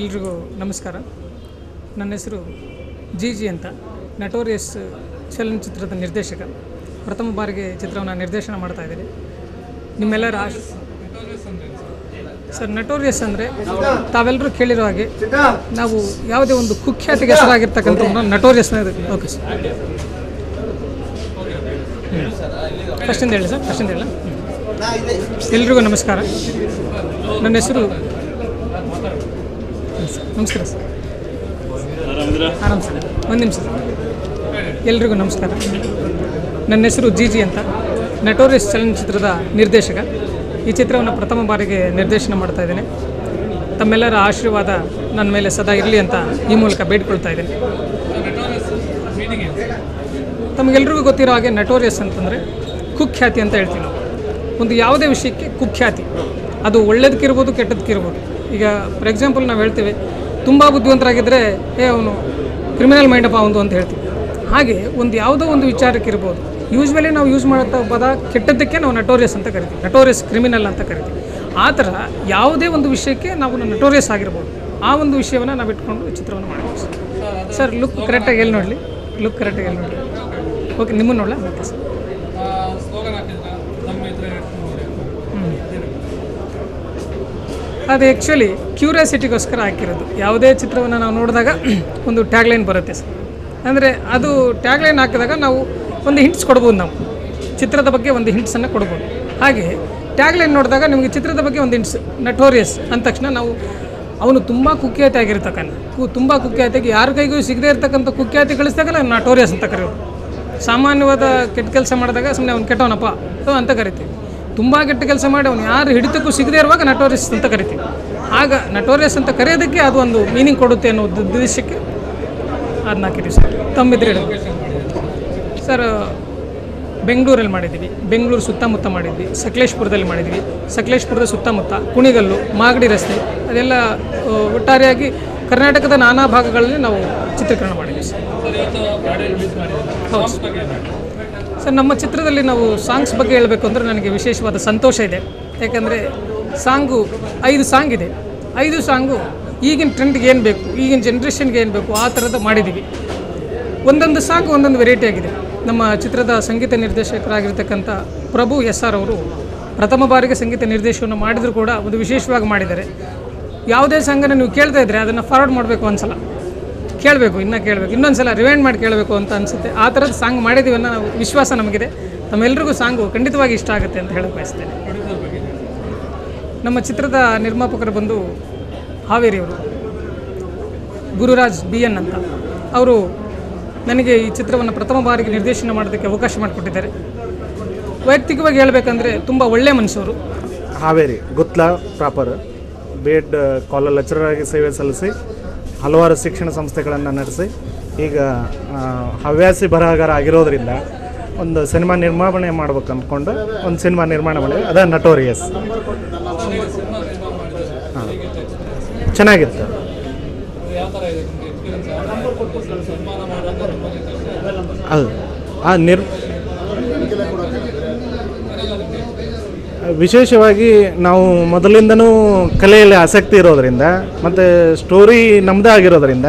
ಎಲ್ರಿಗೂ ನಮಸ್ಕಾರ. ನನ್ನ ಹೆಸರು ಜಿ ಜಿ ಅಂತ ನಟೋರಿಯಸ್ ಚಲನಚಿತ್ರದ ನಿರ್ದೇಶಕ. ಪ್ರಥಮ ಬಾರಿಗೆ ಚಿತ್ರವನ್ನು ನಿರ್ದೇಶನ ಮಾಡ್ತಾ ಇದ್ದೀನಿ. ನಿಮ್ಮೆಲ್ಲರ ಆಶ್ ಸರ್ ನಟೋರಿಯಸ್ ಅಂದರೆ ತಾವೆಲ್ಲರೂ ಕೇಳಿರೋ ಹಾಗೆ ನಾವು ಯಾವುದೇ ಒಂದು ಕುಖ್ಯಾತಿಗೆ ಹೆಸರಾಗಿರ್ತಕ್ಕಂಥ ನಟೋರಿಯಸ್ನ ಓಕೆ ಸರ್ ಫಸ್ಟಿಂದ ಹೇಳಿ ಸರ್ ಫಸ್ಟಿಂದ ಹೇಳ. ಎಲ್ರಿಗೂ ನಮಸ್ಕಾರ. ನನ್ನ ಹೆಸರು ನಮಸ್ಕಾರ ಸರ್. ಆರಾಮ್ ಸರ್. ಒಂದು ನಿಮಿಷ ಸರ್. ಎಲ್ರಿಗೂ ನಮಸ್ಕಾರ. ನನ್ನ ಹೆಸರು ಜಿ ಜಿ ಅಂತ. ನಟೋರಿಯಸ್ ಚಲನಚಿತ್ರದ ನಿರ್ದೇಶಕ. ಈ ಚಿತ್ರವನ್ನು ಪ್ರಥಮ ಬಾರಿಗೆ ನಿರ್ದೇಶನ ಮಾಡ್ತಾ ಇದ್ದೇನೆ. ತಮ್ಮೆಲ್ಲರ ಆಶೀರ್ವಾದ ನನ್ನ ಮೇಲೆ ಸದಾ ಇರಲಿ ಅಂತ ಈ ಮೂಲಕ ಬೇಡ್ಕೊಳ್ತಾ ಇದ್ದೇನೆ. ತಮಗೆಲ್ರಿಗೂ ಗೊತ್ತಿರೋ ಹಾಗೆ ನಟೋರಿಯಸ್ ಅಂತಂದರೆ ಕುಖ್ಯಾತಿ ಅಂತ ಹೇಳ್ತೀವಿ ನಾವು. ಒಂದು ಯಾವುದೇ ವಿಷಯಕ್ಕೆ ಕುಖ್ಯಾತಿ. ಅದು ಒಳ್ಳೇದಕ್ಕಿರ್ಬೋದು ಕೆಟ್ಟದಕ್ಕಿರ್ಬೋದು. ಈಗ ಫಾರ್ ಎಕ್ಸಾಂಪಲ್ ನಾವು ಹೇಳ್ತೇವೆ ತುಂಬ ಬುದ್ಧಿವಂತರಾಗಿದ್ದರೆ ಏ ಅವನು ಕ್ರಿಮಿನಲ್ ಮೈಂಡಪ್ಪ ಅವನು ಅಂತ ಹೇಳ್ತೀವಿ. ಹಾಗೆ ಒಂದು ಯಾವುದೋ ಒಂದು ವಿಚಾರಕ್ಕೆ ಇರ್ಬೋದು ಯೂಶ್ವಲಿ ನಾವು ಯೂಸ್ ಮಾಡುತ್ತಾ ಪದ ಕೆಟ್ಟದ್ದಕ್ಕೆ ನಾವು ನಟೋರಿಯಸ್ ಅಂತ ಕರಿತೀವಿ. ನಟೋರಿಯಸ್ ಕ್ರಿಮಿನಲ್ ಅಂತ ಕರಿತೀವಿ. ಆ ಥರ ಯಾವುದೇ ಒಂದು ವಿಷಯಕ್ಕೆ ನಾವು ನಟೋರಿಯಸ್ ಆಗಿರ್ಬೋದು. ಆ ಒಂದು ವಿಷಯವನ್ನು ನಾವು ಇಟ್ಕೊಂಡು ಚಿತ್ರವನ್ನು ಮಾಡಬೇಕು ಸರ್. ಸರ್ ಲುಕ್ ಕರೆಕ್ಟಾಗಿ ಎಲ್ಲಿ ನೋಡಲಿ? ಲುಕ್ ಕರೆಕ್ಟಾಗಿ ಎಲ್ಲಿ ನೋಡಲಿ? ಓಕೆ ನಿಮ್ಮನ್ನು ನೋಡಲ? ಸರ್. ಇದ್ರೆ ಅದು ಆ್ಯಕ್ಚುಲಿ ಕ್ಯೂರಿಯಾಸಿಟಿಗೋಸ್ಕರ ಹಾಕಿರೋದು. ಯಾವುದೇ ಚಿತ್ರವನ್ನು ನಾವು ನೋಡಿದಾಗ ಒಂದು ಟ್ಯಾಗ್ಲೈನ್ ಬರುತ್ತೆ ಸರ್. ಅಂದರೆ ಅದು ಟ್ಯಾಗ್ಲೈನ್ ಹಾಕಿದಾಗ ನಾವು ಒಂದು ಹಿಂಟ್ಸ್ ಕೊಡ್ಬೋದು ನಾವು. ಚಿತ್ರದ ಬಗ್ಗೆ ಒಂದು ಹಿಂಟ್ಸನ್ನು ಕೊಡ್ಬೋದು. ಹಾಗೆ ಟ್ಯಾಗ್ಲೈನ್ ನೋಡಿದಾಗ ನಿಮಗೆ ಚಿತ್ರದ ಬಗ್ಗೆ ಒಂದು ಹಿಂಟ್ಸ್ ನಟೋರಿಯಸ್ ಅಂದ ತಕ್ಷಣ ನಾವು ಅವನು ತುಂಬ ಕುಖ್ಯಾತಿ ಆಗಿರ್ತಕ್ಕಂಥ ಕು ತುಂಬ ಕುಖ್ಯಾತಿಗೆ ಯಾರ ಕೈಗೂ ಸಿಗದೇ ಇರ್ತಕ್ಕಂಥ ಕುಖ್ಯಾತಿ ಕಳಿಸಿದಾಗ ನಾವು ನಟೋರಿಯಸ್ ಅಂತ ಕರೆಯೋದು. ಸಾಮಾನ್ಯವಾದ ಕೆಟ್ಟ ಕೆಲಸ ಮಾಡಿದಾಗ ಸುಮ್ಮನೆ ಅವ್ನು ಕೆಟ್ಟವನಪ್ಪ ಅಂತ ಕರಿತೀವಿ. ತುಂಬ ಕೆಟ್ಟ ಕೆಲಸ ಮಾಡಿ ಅವನು ಯಾರು ಹಿಡಿತಕ್ಕೂ ಸಿಗದೇ ಇರುವಾಗ ನಟೋರಿಯಸ್ ಅಂತ ಕರಿತೀವಿ. ಆಗ ನಟೋರಿಯಸ್ ಅಂತ ಕರೆಯೋದಕ್ಕೆ ಅದು ಒಂದು ಮೀನಿಂಗ್ ಕೊಡುತ್ತೆ ಅನ್ನೋ ಉದ್ದ- ಉದ್ದೇಶಕ್ಕೆ ಅದನ್ನ ಹಾಕಿದ್ದೀವಿ ಸರ್. ತಂಬಿದ್ರೆ ಸರ್ ಬೆಂಗಳೂರಲ್ಲಿ ಮಾಡಿದ್ದೀವಿ. ಬೆಂಗಳೂರು ಸುತ್ತಮುತ್ತ ಮಾಡಿದ್ವಿ ಸಕಲೇಶ್ಪುರದಲ್ಲಿ ಮಾಡಿದ್ವಿ ಸಕಲೇಶ್ಪುರದ ಸುತ್ತಮುತ್ತ ಕುಣಿಗಲ್ಲು ಮಾಗಡಿ ರಸ್ತೆ ಅದೆಲ್ಲ ಒಟ್ಟಾರೆಯಾಗಿ ಕರ್ನಾಟಕದ ನಾನಾ ಭಾಗಗಳಲ್ಲಿ ನಾವು ಚಿತ್ರೀಕರಣ ಮಾಡಿದ್ವಿ ಸರ್. ಸರ್ ಸರ್, ನಮ್ಮ ಚಿತ್ರದಲ್ಲಿ ನಾವು ಸಾಂಗ್ಸ್ ಬಗ್ಗೆ ಹೇಳಬೇಕು ಅಂದರೆ ನನಗೆ ವಿಶೇಷವಾದ ಸಂತೋಷ ಇದೆ. ಯಾಕಂದರೆ ಸಾಂಗು ಐದು ಸಾಂಗ್ ಇದೆ. ಐದು ಸಾಂಗು ಈಗಿನ ಟ್ರೆಂಡ್ಗೆ ಏನು ಬೇಕು, ಈಗಿನ ಜನ್ರೇಷನ್ಗೆ ಏನು ಬೇಕು, ಆ ಥರದ ಮಾಡಿದ್ದೀವಿ. ಒಂದೊಂದು ಸಾಂಗ್ ಒಂದೊಂದು ವೆರೈಟಿ ಆಗಿದೆ. ನಮ್ಮ ಚಿತ್ರದ ಸಂಗೀತ ನಿರ್ದೇಶಕರಾಗಿರ್ತಕ್ಕಂಥ ಪ್ರಭು ಎಸ್ ಆರ್ ಅವರು ಪ್ರಥಮ ಬಾರಿಗೆ ಸಂಗೀತ ನಿರ್ದೇಶವನ್ನು ಮಾಡಿದರೂ ಕೂಡ ಒಂದು ವಿಶೇಷವಾಗಿ ಮಾಡಿದ್ದಾರೆ. ಯಾವುದೇ ಸಾಂಗನ್ನು ನೀವು ಕೇಳ್ತಾ ಇದ್ದರೆ ಅದನ್ನು ಫಾರ್ವರ್ಡ್ ಮಾಡಬೇಕು ಒಂದ್ಸಲ. ಕೇಳಬೇಕು, ಇನ್ನೂ ಕೇಳಬೇಕು ಇನ್ನೊಂದು ಸಲ ರಿವೈಂಡ್ ಮಾಡಿ ಕೇಳಬೇಕು ಅಂತ ಅನಿಸುತ್ತೆ. ಆ ಥರದ ಸಾಂಗ್ ಮಾಡಿದ್ದೀವಿ ಅನ್ನೋ ನಾವು ವಿಶ್ವಾಸ ನಮಗಿದೆ. ತಮ್ಮೆಲ್ಲರಿಗೂ ಸಾಂಗು ಖಂಡಿತವಾಗಿ ಇಷ್ಟ ಆಗುತ್ತೆ ಅಂತ ಹೇಳಕ್ಕೆ ಬಯಸ್ತೇನೆ? ನಮ್ಮ ಚಿತ್ರದ ನಿರ್ಮಾಪಕರು ಬಂದು ಹಾವೇರಿಯವರು ಗುರುರಾಜ್ ಬಿ ಎನ್ ಅಂತ. ಅವರು ನನಗೆ ಈ ಚಿತ್ರವನ್ನು ಪ್ರಥಮ ಬಾರಿಗೆ ನಿರ್ದೇಶನ ಮಾಡೋದಕ್ಕೆ ಅವಕಾಶ ಮಾಡಿಕೊಟ್ಟಿದ್ದಾರೆ. ವೈಯಕ್ತಿಕವಾಗಿ ಹೇಳಬೇಕಂದ್ರೆ ತುಂಬ ಒಳ್ಳೆಯ ಮನುಷ್ಯರು. Haveri Guttal proper. B Ed college lecturer ಆಗಿ ಸೇವೆ ಸಲ್ಲಿಸಿ ಹಲವಾರು ಶಿಕ್ಷಣ ಸಂಸ್ಥೆಗಳನ್ನು ನಡೆಸಿ, ಈಗ ಹವ್ಯಾಸಿ ಬರಹಗಾರ ಆಗಿರೋದ್ರಿಂದ ಒಂದು ಸಿನಿಮಾ ನಿರ್ಮಾಪಣೆ ಮಾಡ್ಬೇಕು ಅಂದ್ಕೊಂಡು ಒಂದು ಸಿನಿಮಾ ನಿರ್ಮಾಣ ಮಾಡಿ ಅದೇ ನಟೋರಿಯಸ್ ಹಾಂ. ಚೆನ್ನಾಗಿತ್ತು. ಯಾವ ಆ ಇದೆ ನಿಮಗೆ ಎಕ್ಸ್ಪೀರಿಯನ್ಸ್ ಸನ್ಮಾನ ಮಾಡುವಾಗ ನಿಮ್ಮ ಜೊತೆ ಅಷ್ಟೇ ಅದು ಆ ನಿರ್ ವಿಶೇಷವಾಗಿ ನಾವು ಮೊದಲಿಂದನೂ ಕಲೆಯಲ್ಲಿ ಆಸಕ್ತಿ ಇರೋದರಿಂದ ಮತ್ತು ಸ್ಟೋರಿ ನಮ್ಮದೇ ಆಗಿರೋದರಿಂದ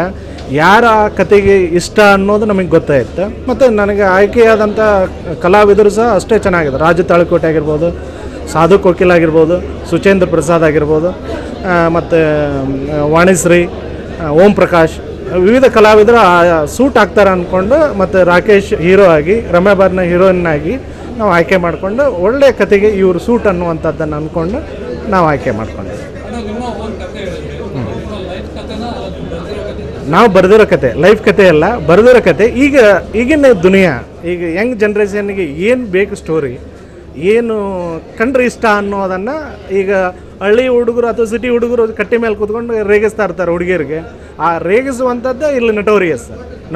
ಯಾರ ಆ ಕತೆಗೆ ಇಷ್ಟ ಅನ್ನೋದು ನಮಗೆ ಗೊತ್ತಾಯಿತು ಮತ್ತು ನನಗೆ ಆಯ್ಕೆಯಾದಂಥ ಕಲಾವಿದರು ಸಹ ಅಷ್ಟೇ ಚೆನ್ನಾಗಿದೆ ರಾಜು ತಾಳಿಕೋಟೆ ಆಗಿರ್ಬೋದು, ಸಾಧು ಕೋಕಿಲ್ ಆಗಿರ್ಬೋದು, ಸುಚೇಂದ್ರ ಪ್ರಸಾದ್ ಆಗಿರ್ಬೋದು ಮತ್ತು ವಾಣಿಶ್ರೀ ಓಂ ಪ್ರಕಾಶ್, ವಿವಿಧ ಕಲಾವಿದರು ಸೂಟ್ ಆಗ್ತಾರೆ ಅಂದ್ಕೊಂಡು ಮತ್ತು ರಾಕೇಶ್ ಹೀರೋ ಆಗಿ ರಮ್ಯಾಬಾರ್ನ ಹೀರೋಯಿನ್ ಆಗಿ ನಾವು ಆಯ್ಕೆ ಮಾಡಿಕೊಂಡು ಒಳ್ಳೆಯ ಕತೆಗೆ ಇವರು ಸೂಟ್ ಅನ್ನುವಂಥದ್ದನ್ನು ಅಂದ್ಕೊಂಡು ನಾವು ಆಯ್ಕೆ ಕತೆ ನಾವು ಬರೆದಿರೋ ಕತೆ, ಲೈಫ್ ಕತೆ ಅಲ್ಲ, ಬರೆದಿರೋ ಕತೆ. ಈಗ ಈಗಿನ ದುನಿಯಾ, ಈಗ ಯಂಗ್ ಜನ್ರೇಷನ್ಗೆ ಏನು ಬೇಕು ಸ್ಟೋರಿ ಏನು ಕಂಡ್ರೆ ಇಷ್ಟ ಅನ್ನೋದನ್ನು ಈಗ ಹಳ್ಳಿ ಹುಡುಗರು ಅಥವಾ ಸಿಟಿ ಹುಡುಗರು ಕಟ್ಟಿ ಮೇಲೆ ಕೂತ್ಕೊಂಡು ರೇಗಿಸ್ತಾ ಇರ್ತಾರೆ ಹುಡುಗಿಯರಿಗೆ. ಆ ರೇಗಿಸುವಂಥದ್ದು ಇಲ್ಲಿ ನಟೋರಿಯಸ್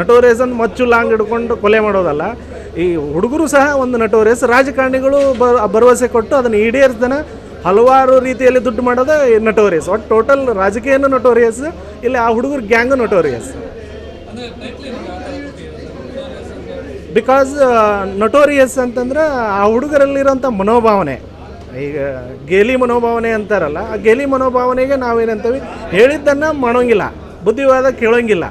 ನಟೋರಿಯಸ್ ಅಂತ ಮಚ್ಚು ಲಾಂಗ್ ಹಿಡ್ಕೊಂಡು ಕೊಲೆ ಮಾಡೋದಲ್ಲ. ಈ ಹುಡುಗರು ಸಹ ಒಂದು ನಟೋರಿಯಸ್ ರಾಜಕಾರಣಿಗಳು ಭರವಸೆ ಕೊಟ್ಟು ಅದನ್ನು ಈಡೇರಿಸ್ದನ ಹಲವಾರು ರೀತಿಯಲ್ಲಿ ದುಡ್ಡು ಮಾಡೋದು ನಟೋರಿಯಸ್ ಒಟ್ಟು ಟೋಟಲ್ ರಾಜಕೀಯನೂ ನಟೋರಿಯಸ್ ಇಲ್ಲಿ ಆ ಹುಡುಗರು ಗ್ಯಾಂಗ್ ನಟೋರಿಯಸ್ ಬಿಕಾಸ್ ನಟೋರಿಯಸ್ ಅಂತಂದ್ರೆ ಆ ಹುಡುಗರಲ್ಲಿರೋಂಥ ಮನೋಭಾವನೆ, ಈಗ ಗೇಲಿ ಮನೋಭಾವನೆ ಅಂತಾರಲ್ಲ, ಆ ಗೇಲಿ ಮನೋಭಾವನೆಗೆ ನಾವೇನಂತೀವಿ ಹೇಳಿದ್ದನ್ನು ಮಾಡೋಂಗಿಲ್ಲ, ಬುದ್ಧಿವಾದ ಕೇಳೋಂಗಿಲ್ಲ.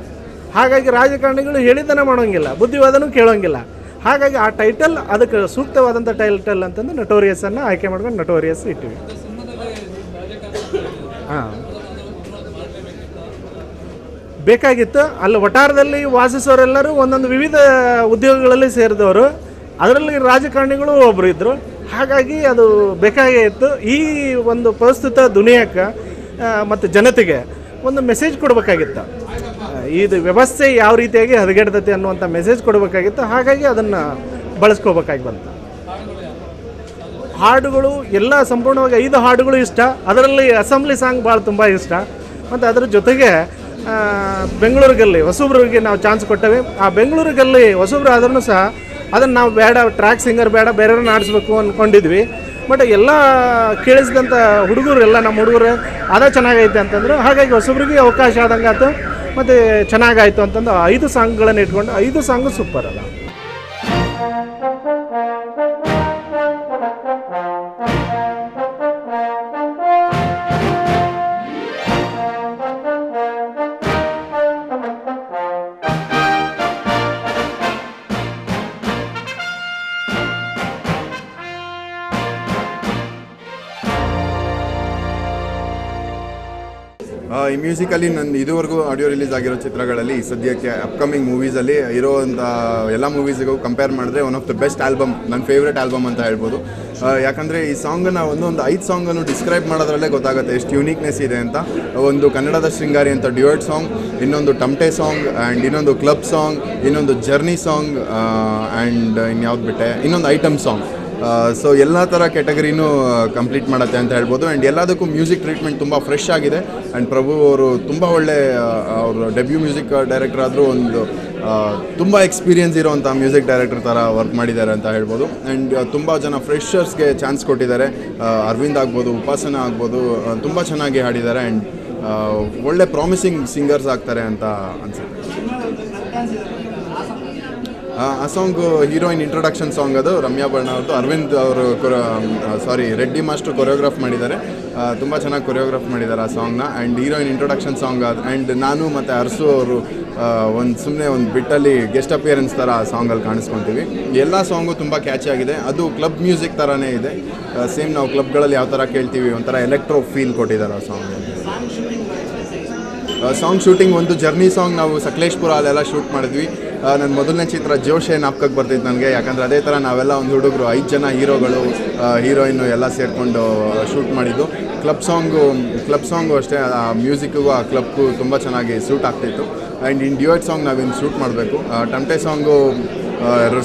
ಹಾಗಾಗಿ ರಾಜಕಾರಣಿಗಳು ಹೇಳಿದ್ದನ್ನು ಮಾಡೋಂಗಿಲ್ಲ, ಬುದ್ಧಿವಾದನೂ ಕೇಳೋಂಗಿಲ್ಲ. ಹಾಗಾಗಿ ಆ ಟೈಟಲ್ ಅದಕ್ಕೆ ಸೂಕ್ತವಾದಂಥ ಟೈಟಲ್ ಅಂತಂದು ನಟೋರಿಯಸನ್ನು ಆಯ್ಕೆ ಮಾಡ್ಕೊಂಡು ನಟೋರಿಯಸ್ ಇಟ್ಟಿವಿ. ಹಾಂ. ಬೇಕಾಗಿತ್ತು, ಅಲ್ಲಿ ವಟಾರದಲ್ಲಿ ವಾಸಿಸೋರೆಲ್ಲರೂ ಒಂದೊಂದು ವಿವಿಧ ಉದ್ಯೋಗಗಳಲ್ಲಿ ಸೇರಿದವರು. ಅದರಲ್ಲಿ ರಾಜಕಾರಣಿಗಳು ಒಬ್ಬರು ಇದ್ದರು ಹಾಗಾಗಿ ಅದು ಬೇಕಾಗೇ ಇತ್ತು. ಈ ಒಂದು ಪ್ರಸ್ತುತ ದುನಿಯಾಕ್ಕೆ ಮತ್ತು ಜನತೆಗೆ ಒಂದು ಮೆಸೇಜ್ ಕೊಡಬೇಕಾಗಿತ್ತು. ಇದು ವ್ಯವಸ್ಥೆ ಯಾವ ರೀತಿಯಾಗಿ ಹದಗೆಡ್ತೈತೆ ಅನ್ನುವಂಥ ಮೆಸೇಜ್ ಕೊಡಬೇಕಾಗಿತ್ತು. ಹಾಗಾಗಿ ಅದನ್ನು ಬಳಸ್ಕೋಬೇಕಾಗಿ ಬಂತು. ಹಾಡುಗಳು ಎಲ್ಲ ಸಂಪೂರ್ಣವಾಗಿ ಐದು ಹಾಡುಗಳು ಇಷ್ಟ. ಅದರಲ್ಲಿ ಅಸೆಂಬ್ಲಿ ಸಾಂಗ್ ಭಾಳ ತುಂಬ ಇಷ್ಟ. ಮತ್ತು ಅದರ ಜೊತೆಗೆ ಬೆಂಗಳೂರಿಗಲ್ಲಿ ಹೊಸಬ್ರಿಗೆ ನಾವು ಚಾನ್ಸ್ ಕೊಟ್ಟೇವೆ. ಆ ಬೆಂಗಳೂರಿಗಲ್ಲಿ ಹೊಸಬ್ರು ಆದ್ರೂ ಸಹ ಅದನ್ನು ನಾವು ಬೇಡ ಟ್ರ್ಯಾಕ್ ಸಿಂಗರ್ ಬೇಡ, ಬೇರೆಯವ್ರನ್ನ ಆಡಿಸ್ಬೇಕು ಅಂದ್ಕೊಂಡಿದ್ವಿ ಬಟ್ ಎಲ್ಲ ಕೇಳಿಸಿದಂಥ ಹುಡುಗರು ಎಲ್ಲ ನಮ್ಮ ಹುಡುಗರು, ಅದ ಚೆನ್ನಾಗೈತೆ ಅಂತಂದರು. ಹಾಗಾಗಿ ಹೊಸಬ್ರಿಗೆ ಅವಕಾಶ ಆದಂಗೆ ಆಯ್ತು ಮತ್ತು ಚೆನ್ನಾಗಾಯಿತು ಅಂತಂದು ಐದು ಸಾಂಗ್ಗಳನ್ನು ಇಟ್ಕೊಂಡು ಐದು ಸಾಂಗು ಸೂಪರ್ ಅಲ್ಲ. ಈ ಮ್ಯೂಸಿಕಲ್ಲಿ ನನ್ನ ಇದುವರೆಗೂ ಆಡಿಯೋ ರಿಲೀಸ್ ಆಗಿರೋ ಚಿತ್ರಗಳಲ್ಲಿ ಸದ್ಯಕ್ಕೆ ಅಪ್ಕಮಿಂಗ್ ಮೂವೀಸಲ್ಲಿ ಇರೋವಂಥ ಎಲ್ಲ ಮೂವೀಸಿಗೂ ಕಂಪೇರ್ ಮಾಡಿದ್ರೆ one of the best album ನನ್ನ ಫೇವ್ರೇಟ್ ಆಲ್ಬಮ್ ಅಂತ ಹೇಳ್ಬೋದು. ಯಾಕಂದರೆ ಈ ಸಾಂಗನ್ನು ಒಂದೊಂದು ಐದು ಸಾಂಗನ್ನು ಡಿಸ್ಕ್ರೈಬ್ ಮಾಡೋದ್ರಲ್ಲೇ ಗೊತ್ತಾಗುತ್ತೆ ಎಷ್ಟು ಯೂನಿಕ್ನೆಸ್ ಇದೆ ಅಂತ. ಒಂದು ಕನ್ನಡದ ಶೃಂಗಾರಿ ಅಂತ ಡ್ಯೂಯರ್ಟ್ ಸಾಂಗ್ ಇನ್ನೊಂದು ಟಮ್ಟೆ ಸಾಂಗ್ ಆ್ಯಂಡ್ ಇನ್ನೊಂದು ಕ್ಲಬ್ ಸಾಂಗ್ ಇನ್ನೊಂದು ಜರ್ನಿ ಸಾಂಗ್ ಆ್ಯಂಡ್ ಇನ್ಯಾವ್ದು ಬಿಟ್ಟೆ, ಇನ್ನೊಂದು ಐಟಮ್ ಸಾಂಗ್ ಸೊ ಎಲ್ಲ ಥರ ಕ್ಯಾಟಗರಿನೂ ಕಂಪ್ಲೀಟ್ ಮಾಡುತ್ತೆ ಅಂತ ಹೇಳ್ಬೋದು. ಆ್ಯಂಡ್ ಎಲ್ಲದಕ್ಕೂ ಮ್ಯೂಸಿಕ್ ಟ್ರೀಟ್ಮೆಂಟ್ ತುಂಬ ಫ್ರೆಶ್ ಆಗಿದೆ. ಆ್ಯಂಡ್ ಪ್ರಭು ಅವರು ತುಂಬ ಒಳ್ಳೆ ಅವರು ಡೆಬ್ಯೂ ಮ್ಯೂಸಿಕ್ ಡೈರೆಕ್ಟರ್ ಆದರೂ ಒಂದು ತುಂಬ ಎಕ್ಸ್ಪೀರಿಯನ್ಸ್ ಇರೋವಂಥ ಮ್ಯೂಸಿಕ್ ಡೈರೆಕ್ಟರ್ ಥರ ವರ್ಕ್ ಮಾಡಿದ್ದಾರೆ ಅಂತ ಹೇಳ್ಬೋದು. ಆ್ಯಂಡ್ ತುಂಬ ಜನ ಫ್ರೆಶರ್ಸ್ಗೆ ಚಾನ್ಸ್ ಕೊಟ್ಟಿದ್ದಾರೆ. ಅರವಿಂದ್ ಆಗ್ಬೋದು, ಉಪಾಸನ ಆಗ್ಬೋದು ತುಂಬ ಚೆನ್ನಾಗಿ ಹಾಡಿದ್ದಾರೆ. ಆ್ಯಂಡ್ ಒಳ್ಳೆ ಪ್ರಾಮಿಸಿಂಗ್ ಸಿಂಗರ್ಸ್ ಆಗ್ತಾರೆ ಅಂತ ಅನಿಸುತ್ತೆ. ಆ ಸಾಂಗ್ ಹೀರೋಯಿನ್ ಇಂಟ್ರೊಡಕ್ಷನ್ ಸಾಂಗ್ ಅದು ರಮ್ಯಾ ಬಣ್ಣ ಅವ್ರದ್ದು. ಅರವಿಂದ್ ಅವರು ಸಾರಿ ರೆಡ್ಡಿ ಮಾಸ್ಟರ್ ಕೊರಿಯೋಗ್ರಾಫ್ ಮಾಡಿದ್ದಾರೆ. ತುಂಬ ಚೆನ್ನಾಗಿ ಕೊರಿಯೋಗ್ರಾಫ್ ಮಾಡಿದ್ದಾರೆ ಆ ಸಾಂಗ್ನ ಆ್ಯಂಡ್ ಹೀರೋಯಿನ್ ಇಂಟ್ರೊಡಕ್ಷನ್ ಸಾಂಗ್ ಅದು. ಆ್ಯಂಡ್ ನಾನು ಮತ್ತು ಅರ್ಸು ಅವರು ಒಂದು ಸುಮ್ಮನೆ ಒಂದು ಬಿಟ್ಟಲ್ಲಿ ಗೆಸ್ಟ್ ಅಪಿಯರೆನ್ಸ್ ಥರ ಆ ಸಾಂಗಲ್ಲಿ ಕಾಣಿಸ್ಕೊತೀವಿ. ಎಲ್ಲ ಸಾಂಗು ತುಂಬ ಕ್ಯಾಚಿ ಆಗಿದೆ. ಅದು ಕ್ಲಬ್ ಮ್ಯೂಸಿಕ್ ಥರನೇ ಇದೆ. ಸೇಮ್ ನಾವು ಕ್ಲಬ್ಗಳಲ್ಲಿ ಯಾವ ಥರ ಕೇಳ್ತೀವಿ ಒಂಥರ ಎಲೆಕ್ಟ್ರೋ ಫೀಲ್ ಕೊಟ್ಟಿದ್ದಾರೆ ಆ ಸಾಂಗ್ ಸಾಂಗ್ ಶೂಟಿಂಗ್ ಒಂದು ಜರ್ನಿ ಸಾಂಗ್ ನಾವು ಸಕಲೇಶ್ಪುರ ಅಲ್ಲೆಲ್ಲ ಶೂಟ್ ಮಾಡಿದ್ವಿ. ನನ್ನ ಮೊದಲನೇ ಚಿತ್ರ ಜೋಶೆ ನಾಪ್ಕಕ್ಕೆ ಬರ್ತಿತ್ತು ನನಗೆ? ಯಾಕಂದರೆ ಅದೇ ಥರ ನಾವೆಲ್ಲ ಒಂದು ಹುಡುಗರು, ಐದು ಜನ ಹೀರೋಗಳು ಹೀರೋಯಿನ್ನು ಎಲ್ಲ ಸೇರಿಕೊಂಡು ಶೂಟ್ ಮಾಡಿದ್ದು. ಕ್ಲಬ್ ಸಾಂಗು ಕ್ಲಬ್ ಸಾಂಗು ಅಷ್ಟೇ, ಆ ಮ್ಯೂಸಿಕ್ಕಿಗೂ ಆ ಕ್ಲಬ್ಗೂ ತುಂಬ ಚೆನ್ನಾಗಿ ಸೂಟ್ ಆಗ್ತಿತ್ತು. ಆ್ಯಂಡ್ ಇನ್ ಡ್ಯೂಯಟ್ ಸಾಂಗ್ ನಾವಿನ್ನು ಶೂಟ್ ಮಾಡಬೇಕು. ಟಮ್ಟೆ ಸಾಂಗು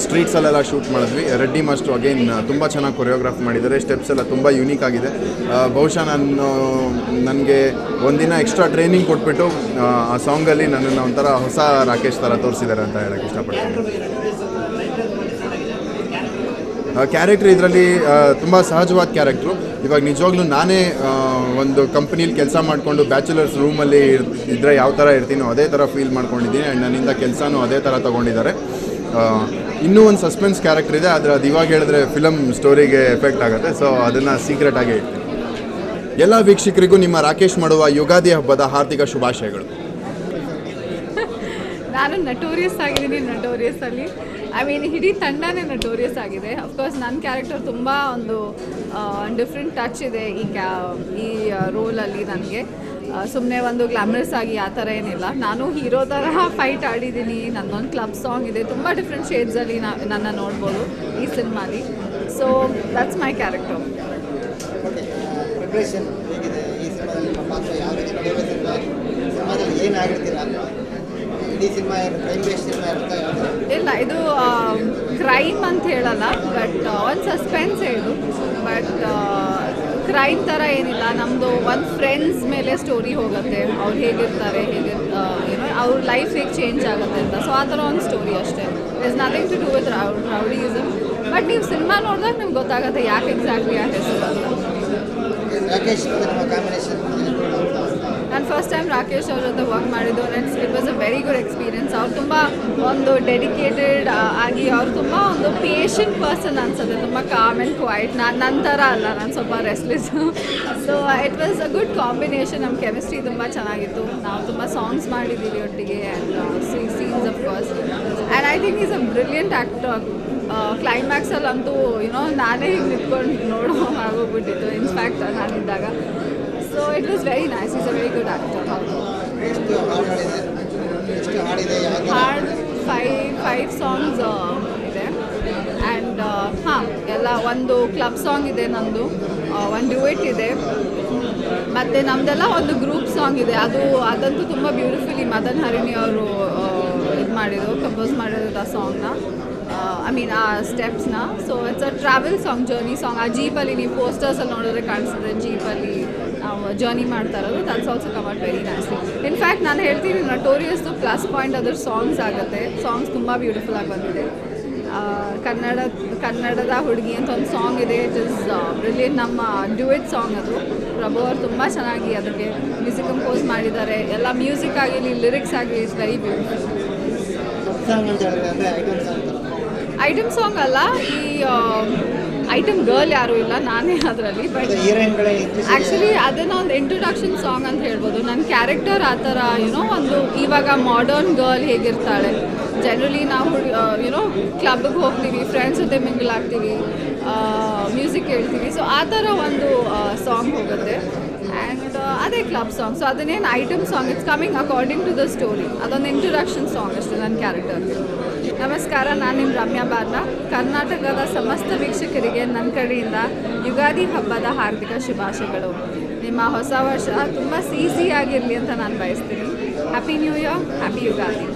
ಸ್ಟ್ರೀಟ್ಸಲ್ಲೆಲ್ಲ ಶೂಟ್ ಮಾಡಿದ್ವಿ. ರೆಡ್ಡಿ ಮಾಸ್ಟ್ರು ಅಗೇನ್ ತುಂಬ ಚೆನ್ನಾಗಿ ಕೊರಿಯೋಗ್ರಾಫ್ ಮಾಡಿದ್ದಾರೆ. ಸ್ಟೆಪ್ಸ್ ಎಲ್ಲ ತುಂಬ ಯೂನಿಕ್ ಆಗಿದೆ. ಬಹುಶಃ ನಾನು ನನಗೆ ಒಂದಿನ ಎಕ್ಸ್ಟ್ರಾ ಟ್ರೈನಿಂಗ್ ಕೊಟ್ಬಿಟ್ಟು ಆ, ಸಾಂಗಲ್ಲಿ ನನ್ನನ್ನು ಒಂಥರ ಹೊಸ ರಾಕೇಶ್ ಥರ ತೋರಿಸಿದ್ದಾರೆ ಅಂತ ಹೇಳಕ್ಕೆ ಇಷ್ಟಪಡ್ತೀನಿ. ಕ್ಯಾರೆಕ್ಟ್ರ್ ಇದರಲ್ಲಿ ತುಂಬ ಸಹಜವಾದ ಕ್ಯಾರೆಕ್ಟ್ರು ಇವಾಗ ನಿಜವಾಗ್ಲೂ ನಾನೇ ಒಂದು ಕಂಪ್ನೀಲಿ ಕೆಲಸ ಮಾಡಿಕೊಂಡು ಬ್ಯಾಚುಲರ್ಸ್ ರೂಮಲ್ಲಿ ಇದ್ದರೆ ಯಾವ ಥರ ಇರ್ತೀನೋ ಅದೇ ಥರ ಫೀಲ್ ಮಾಡ್ಕೊಂಡಿದ್ದೀನಿ. ಆ್ಯಂಡ್ ನನ್ನಿಂದ ಕೆಲಸನೂ ಅದೇ ಥರ ತೊಗೊಂಡಿದ್ದಾರೆ. ಇನ್ನೂ ಒಂದು ಸಸ್ಪೆನ್ಸ್ ಕ್ಯಾರೆಕ್ಟರ್ ಇದೆ, ಆದರೆ ಅದು ಇವಾಗ ಹೇಳಿದ್ರೆ ಫಿಲಮ್ ಸ್ಟೋರಿಗೆ ಎಫೆಕ್ಟ್ ಆಗುತ್ತೆ ಸೊ ಅದನ್ನು ಸೀಕ್ರೆಟಾಗಿ ಇಡ್ತೀನಿ ಎಲ್ಲ ವೀಕ್ಷಕರಿಗೂ ನಿಮ್ಮ ರಾಕೇಶ್ ಮಾಡುವ ಯುಗಾದಿ ಹಬ್ಬದ ಹಾರ್ದಿಕ ಶುಭಾಶಯಗಳು. ನಾನು ನಟೋರಿಯಸ್ ಆಗಿದ್ದೀನಿ ನಟೋರಿಯಸ್ ಅಲ್ಲಿ. ಐ ಮೀನ್ ಇಡೀ ತಂಡನೇ ನಟೋರಿಯಸ್ ಆಗಿದೆ. ಅಫ್ಕೋರ್ಸ್ ನನ್ನ ಕ್ಯಾರೆಕ್ಟರ್ ತುಂಬ ಒಂದು ಡಿಫ್ರೆಂಟ್ ಟಚ್ ಇದೆ ಈ ಕ್ಯಾ ಈ ರೋಲಲ್ಲಿ ನನಗೆ. ಸುಮ್ಮನೆ ಒಂದು ಗ್ಲಾಮರಸ್ ಆಗಿ ಆ ಥರ ಏನಿಲ್ಲ. ನಾನು ಹೀರೋ ಥರ ಫೈಟ್ ಆಡಿದ್ದೀನಿ. ನನ್ನೊಂದು ಕ್ಲಬ್ ಸಾಂಗ್ ಇದೆ. ತುಂಬ ಡಿಫ್ರೆಂಟ್ ಶೇಡ್ಸಲ್ಲಿ ನಾ ನನ್ನ ನೋಡ್ಬೋದು ಈ ಸಿನಿಮಾಲಿ. ಸೊ ದಟ್ಸ್ ಮೈ ಕ್ಯಾರೆಕ್ಟರ್ ಇಲ್ಲ ಇದು ಕ್ರೈಮ್ ಅಂತ ಹೇಳಲ್ಲ ಬಟ್ ಒಂದು ಸಸ್ಪೆನ್ಸ್ ಇದು ಬಟ್ ಕ್ರೈಮ್ ಥರ ಏನಿಲ್ಲ. ನಮ್ಮದು ಒಂದು ಫ್ರೆಂಡ್ಸ್ ಮೇಲೆ ಸ್ಟೋರಿ ಹೋಗುತ್ತೆ. ಅವ್ರು ಹೇಗಿರ್ತಾರೆ, ಹೇಗೆ ಏನೋ, ಅವ್ರ ಲೈಫ್ ಹೇಗೆ ಚೇಂಜ್ ಆಗುತ್ತೆ ಅಂತ. ಸೊ ಆ ಥರ ಒಂದು ಸ್ಟೋರಿ ಅಷ್ಟೇ. Is nothing to do with rowdyism but ನೀವು ಸಿನಿಮಾ ನೋಡಿದಾಗ ನಿಮ್ಗೆ ಗೊತ್ತಾಗುತ್ತೆ ಯಾಕೆ ಎಕ್ಸಾಕ್ಟ್ಲಿ ಆ ಹೆಸರು ರಾಕೇಶ್ ಮತ್ತು ನಿಮ್ಮ ಕಾಂಬಿನೇಷನ್ ನಾನು ಫಸ್ಟ್ ಟೈಮ್ ರಾಕೇಶ್ ಅವ್ರ ಜೊತೆ ವರ್ಕ್ ಮಾಡಿದ್ದು. Next it was a very good experience ಅವ್ರು ತುಂಬ ಒಂದು ಡೆಡಿಕೇಟೆಡ್ ಆಗಿ ಅವ್ರು ತುಂಬ ಒಂದು ಪೇಷಂಟ್ ಪರ್ಸನ್ ಅನ್ಸುತ್ತೆ. ತುಂಬ ಕಾಮ್ ಆ್ಯಂಡ್ ಕ್ವೈಟ್ ನಾನು ನನ್ನ ಥರ ಅಲ್ಲ. ನಾನು ಸ್ವಲ್ಪ restless so it was a good combination ನಮ್ಮ ಕೆಮಿಸ್ಟ್ರಿ ತುಂಬ ಚೆನ್ನಾಗಿತ್ತು. ನಾವು ತುಂಬ ಸಾಂಗ್ಸ್ ಮಾಡಿದ್ದೀವಿ ಒಟ್ಟಿಗೆ. And scenes of course and I think is a brilliant actor ಕ್ಲೈಮ್ಯಾಕ್ಸಲ್ಲಂತೂ you know ನಾನೇ ಹಿಂಗೆ ನಿಂತ್ಕೊಂಡು ನೋಡೋ ಆಗೋಗ್ಬಿಟ್ಟಿತ್ತು in fact ನಾನಿದ್ದಾಗ. So it was very nice is a very good actor ಹಾಡು ಫೈವ್ ಫೈವ್ ಸಾಂಗ್ಸ್ ಇದೆ. ಆ್ಯಂಡ್ ಹಾಂ, ಎಲ್ಲ ಒಂದು ಕ್ಲಬ್ ಸಾಂಗ್ ಇದೆ ನಂದು. ಒಂದು ಡ್ಯೂಯೆಟ್ ಇದೆ. ಮತ್ತು ನಮ್ಮದೆಲ್ಲ ಒಂದು ಗ್ರೂಪ್ ಸಾಂಗ್ ಇದೆ. ಅದು, ಅದಂತೂ ತುಂಬ ಬ್ಯೂಟಿಫುಲಿ ಮದನ್ ಹರಿಣಿ ಅವರು ಇದು ಮಾಡಿದ್ರು ಕಂಪೋಸ್ ಮಾಡಿರೋದು ಆ ಸಾಂಗ್ನ ಐ ಮೀನ್ ಆ ಸ್ಟೆಪ್ಸ್ನ so it's a travel song journey song ಆ ಜೀಪಲ್ಲಿ ನೀವು ಪೋಸ್ಟರ್ಸಲ್ಲಿ ನೋಡಿದ್ರೆ ಕಾಣಿಸ್ತದೆ ಜೀಪಲ್ಲಿ ಜರ್ನಿ ಮಾಡ್ತಾ ಇರೋದು that's also come out very nicely in fact ನಾನು ಹೇಳ್ತೀನಿ ನಟೋರಿಯಸ್ದು ಪ್ಲಸ್ ಪಾಯಿಂಟ್ ಅದ್ರ ಸಾಂಗ್ಸ್ ಆಗುತ್ತೆ. ಸಾಂಗ್ಸ್ ತುಂಬ ಬ್ಯೂಟಿಫುಲ್ ಆಗಿ ಬಂದಿದೆ. ಕನ್ನಡ ಕನ್ನಡದ ಹುಡುಗಿ ಅಂತ ಒಂದು ಸಾಂಗ್ ಇದೆ ಇಟ್ ಇಸ್ ಬ್ರಿಲಿಯಂಟ್ ನಮ್ಮ ಡ್ಯೂಯೆಟ್ ಸಾಂಗ್ ಅದು. ಪ್ರಭು ಅವರು ತುಂಬ ಚೆನ್ನಾಗಿ ಅದಕ್ಕೆ ಮ್ಯೂಸಿಕ್ ಕಂಪೋಸ್ ಮಾಡಿದ್ದಾರೆ. ಎಲ್ಲ ಮ್ಯೂಸಿಕ್ ಆಗಿರಲಿ ಲಿರಿಕ್ಸ್ ಆಗಲಿ it's very beautiful item song ಅಲ್ಲ ಈ ಐಟಮ್ ಗರ್ಲ್ ಯಾರೂ ಇಲ್ಲ ನಾನೇ ಅದರಲ್ಲಿ ಬಟ್ ಆಕ್ಚುಲಿ ಆ್ಯಕ್ಚುಲಿ ಅದನ್ನ ಒಂದು ಇಂಟ್ರೊಡಕ್ಷನ್ ಸಾಂಗ್ ಅಂತ ಹೇಳ್ಬೋದು. ನನ್ನ ಕ್ಯಾರೆಕ್ಟರ್ ಆ ಥರ ಯುನೋ ಒಂದು ಇವಾಗ ಮಾಡರ್ನ್ ಗರ್ಲ್ ಹೇಗಿರ್ತಾಳೆ. ಜನರಲಿ ನಾವು ಯುನೋ ಕ್ಲಬ್ಗೆ ಹೋಗ್ತೀವಿ ಫ್ರೆಂಡ್ಸ್ ಜೊತೆ ಮಿಂಗಲ್ ಆಗ್ತೀವಿ ಮ್ಯೂಸಿಕ್ ಕೇಳ್ತೀವಿ. ಸೊ ಆ ಥರ ಒಂದು ಸಾಂಗ್ ಹೋಗುತ್ತೆ. ಆ್ಯಂಡ್ ಅದೇ ಕ್ಲಬ್ ಸಾಂಗ್ ಸೊ ಅದನ್ನೇನು item song it's coming according to the story ಅದೊಂದು ಇಂಟ್ರೊಡಕ್ಷನ್ ಸಾಂಗ್ ಅಷ್ಟೇ ನನ್ನ ಕ್ಯಾರೆಕ್ಟರ್ ನಮಸ್ಕಾರ, ನಾನು ನಿಮ್ಮ ರಮ್ಯಾ ಬಾರ್ನ ಕರ್ನಾಟಕದ ಸಮಸ್ತ ವೀಕ್ಷಕರಿಗೆ ನನ್ನ ಕಡೆಯಿಂದ ಯುಗಾದಿ ಹಬ್ಬದ ಹಾರ್ದಿಕ ಶುಭಾಶಯಗಳು. ನಿಮ್ಮ ಹೊಸ ವರ್ಷ ತುಂಬ ಸಿಹಿಯಾಗಿರಲಿ ಅಂತ ನಾನು ಬಯಸ್ತೀನಿ. Happy new year happy Ugadi